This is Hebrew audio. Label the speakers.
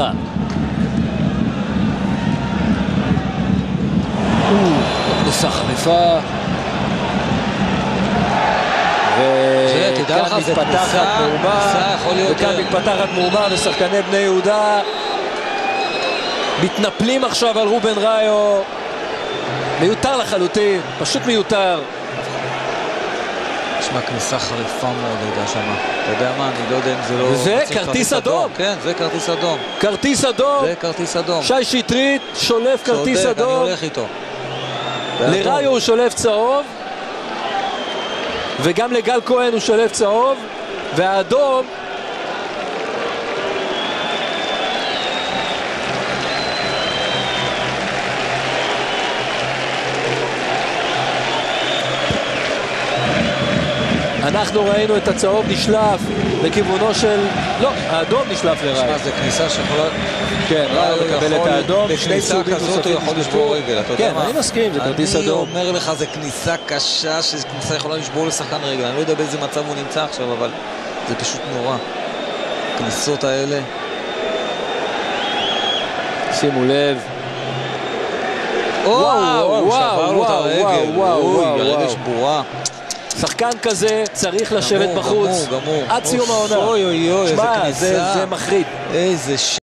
Speaker 1: איתך. כניסה חריפה. וכאן מתפתחת מהומה, וכאן מתפתחת מהומה ושחקני בני יהודה מתנפלים עכשיו על רובן ראיו. מיותר לחלוטין, פשוט מיותר.
Speaker 2: תשמע, כניסה חריפה מאוד הייתה שמה. אתה יודע מה, אני לא יודע אם זה לא... מצריך
Speaker 1: כרטיס אדום.
Speaker 2: כן, זה כרטיס אדום.
Speaker 1: כרטיס אדום,
Speaker 2: זה כרטיס אדום.
Speaker 1: שי שטרית שולף כרטיס
Speaker 2: צודק, אני
Speaker 1: אדום,
Speaker 2: הולך איתו. זה אדום.
Speaker 1: לראיו הוא שולף צהוב, וגם לגל כהן הוא שולף צהוב, והאדום אנחנו ראינו את הצהוב נשלף לכיוונו של... לא, האדום נשלף לראיו.
Speaker 2: תשמע, זה כניסה שיכולה...
Speaker 1: כן, מקבל
Speaker 2: יכול-
Speaker 1: את האדום, שני
Speaker 2: בכניסה
Speaker 1: צהובים
Speaker 2: כזאת הוא יכול. לשבור רגל, אתה יודע
Speaker 1: כן,
Speaker 2: מה?
Speaker 1: אני מסכים, זה כרטיס אדום.
Speaker 2: אני אומר לך, זה כניסה קשה, שכניסה יכולה לשבור לשחקן רגל. אני לא יודע באיזה מצב הוא נמצא עכשיו, אבל זה פשוט נורא. הכניסות האלה.
Speaker 1: שימו לב.
Speaker 2: וואו,
Speaker 1: וואו, וואו. וואו, וואו,
Speaker 2: אוי,
Speaker 1: וואו,
Speaker 2: הרגל
Speaker 1: וואו. שחקן כזה צריך לשבת בחוץ
Speaker 2: גמור, גמור.
Speaker 1: עד סיום העונה.
Speaker 2: אוי, אוי, אוי, איזה
Speaker 1: שמע,
Speaker 2: כניסה.
Speaker 1: זה זה מחריד.
Speaker 2: איזה ש...